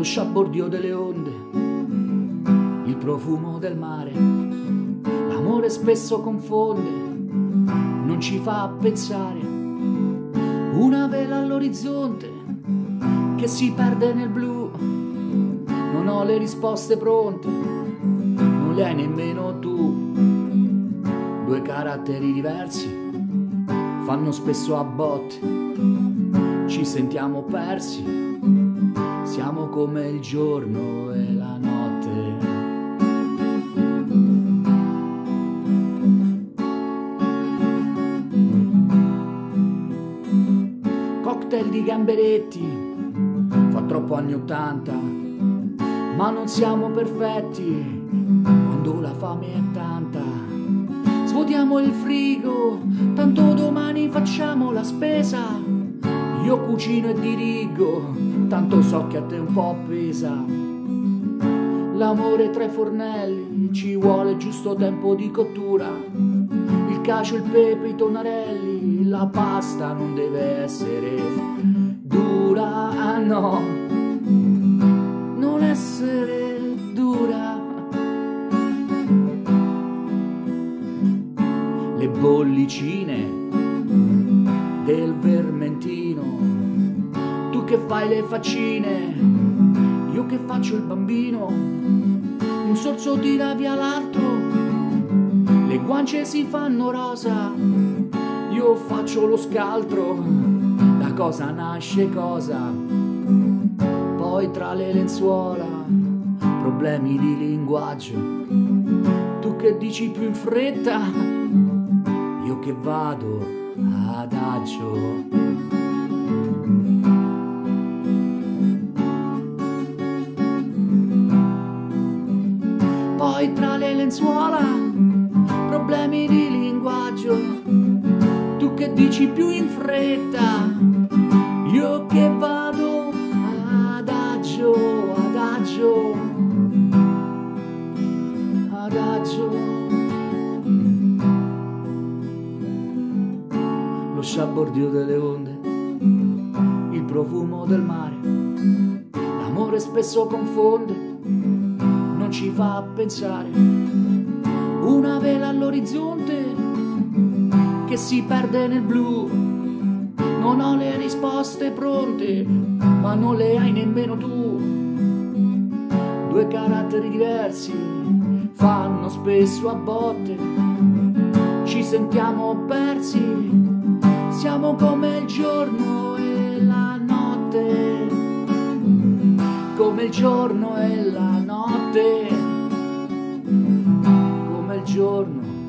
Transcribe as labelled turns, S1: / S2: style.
S1: lo sciabordio delle onde, il profumo del mare. L'amore spesso confonde, non ci fa pensare. Una vela all'orizzonte che si perde nel blu. Non ho le risposte pronte, non le hai nemmeno tu. Due caratteri diversi fanno spesso a botte ci sentiamo persi, siamo come il giorno e la notte. Cocktail di gamberetti, fa troppo anni Ottanta, ma non siamo perfetti quando la fame è tanta. Svuotiamo il frigo, tanto domani facciamo la spesa io cucino e dirigo, tanto so che a te un po' pesa. L'amore tra i fornelli ci vuole giusto tempo di cottura. Il cacio, il pepe, i tonarelli, la pasta non deve essere dura, ah no, non essere dura. Le bollicine del vermentino. Che fai le faccine, io che faccio il bambino. Un sorso tira via l'altro, le guance si fanno rosa. Io faccio lo scaltro, da cosa nasce cosa. Poi tra le lenzuola, problemi di linguaggio. Tu che dici più in fretta, io che vado adagio. Poi tra le lenzuola, problemi di linguaggio, tu che dici più in fretta, io che vado adagio, adagio, adagio. lo sciabordio delle onde, il profumo del mare. L'amore spesso confonde, ci fa pensare. Una vela all'orizzonte che si perde nel blu. Non ho le risposte pronte, ma non le hai nemmeno tu. Due caratteri diversi fanno spesso a botte. Ci sentiamo persi siamo come il giorno e la notte, come il giorno e la notte, come il giorno